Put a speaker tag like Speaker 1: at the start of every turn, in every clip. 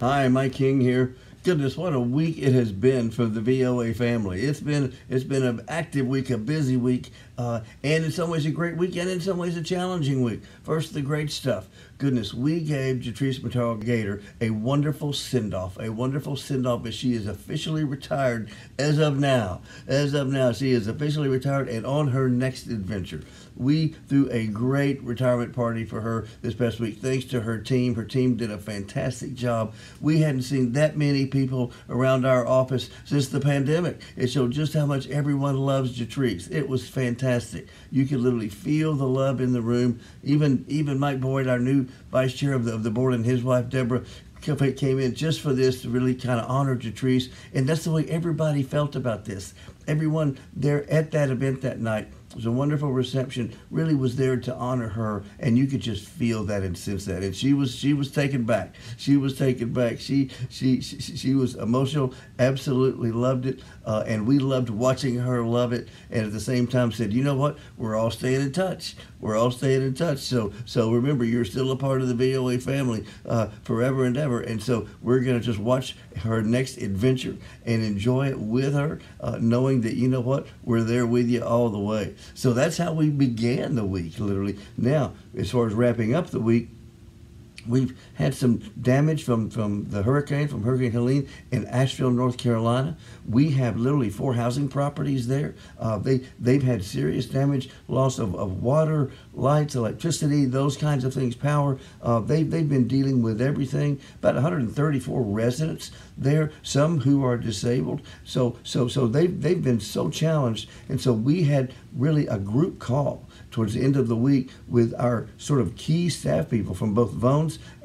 Speaker 1: Hi, Mike King here. Goodness, what a week it has been for the VOA family. It's been it's been an active week, a busy week, uh, and in some ways a great week, and in some ways a challenging week. First, the great stuff. Goodness, we gave Jatrice Martel Gaiter a wonderful send off, a wonderful send off, but she is officially retired as of now. As of now, she is officially retired and on her next adventure. We threw a great retirement party for her this past week, thanks to her team. Her team did a fantastic job. We hadn't seen that many people around our office since the pandemic. It showed just how much everyone loves Jatrice. It was fantastic. You could literally feel the love in the room. Even even Mike Boyd, our new vice chair of the, of the board, and his wife Deborah came in just for this to really kind of honor Jatrice. And that's the way everybody felt about this. Everyone there at that event that night it was a wonderful reception. Really was there to honor her, and you could just feel that and sense that. And she was she was taken back. She was taken back. She she she, she was emotional. Absolutely loved it, uh, and we loved watching her love it. And at the same time, said, you know what? We're all staying in touch. We're all staying in touch. So so remember, you're still a part of the VOA family uh, forever and ever. And so we're gonna just watch her next adventure and enjoy it with her, uh, knowing that you know what? We're there with you all the way. So that's how we began the week, literally. Now, as far as wrapping up the week, We've had some damage from, from the hurricane, from Hurricane Helene in Asheville, North Carolina. We have literally four housing properties there. Uh, they, they've had serious damage, loss of, of water, lights, electricity, those kinds of things, power. Uh, they, they've been dealing with everything. About 134 residents there, some who are disabled. So, so, so they've, they've been so challenged. And so we had really a group call towards the end of the week with our sort of key staff people from both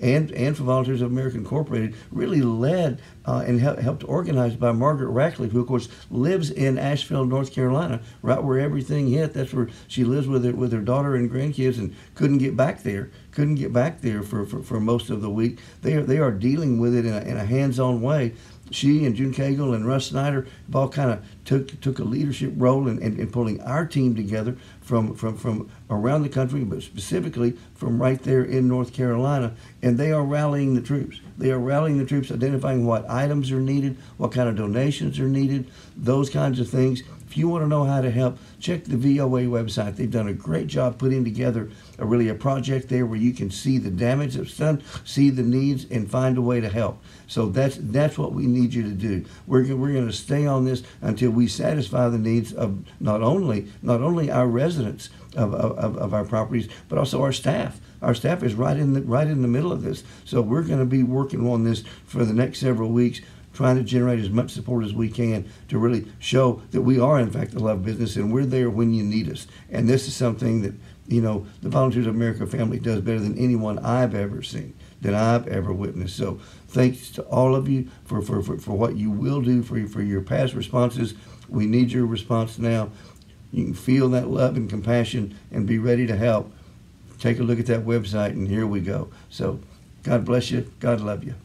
Speaker 1: And, and for Volunteers of America Incorporated, really led uh, and helped organize by Margaret Rackley, who of course lives in Asheville, North Carolina, right where everything hit. That's where she lives with her, with her daughter and grandkids and couldn't get back there. Couldn't get back there for, for, for most of the week. They are, they are dealing with it in a, in a hands-on way she and June Cagle and Russ Snyder have all kind of took took a leadership role in, in, in, pulling our team together from, from, from around the country, but specifically from right there in North Carolina. And they are rallying the troops. They are rallying the troops, identifying what items are needed, what kind of donations are needed, those kinds of things. If you want to know how to help, check the VOA website. They've done a great job putting together a really a project there where you can see the damage that's done, see the needs, and find a way to help. So that's that's what we need you to do. We're we're going to stay on this until we satisfy the needs of not only not only our residents of, of, of our properties, but also our staff. Our staff is right in the right in the middle of this. So we're going to be working on this for the next several weeks trying to generate as much support as we can to really show that we are, in fact, a love business and we're there when you need us. And this is something that, you know, the Volunteers of America family does better than anyone I've ever seen, that I've ever witnessed. So thanks to all of you for, for, for, for what you will do for, for your past responses. We need your response now. You can feel that love and compassion and be ready to help. Take a look at that website, and here we go. So, God bless you. God love you.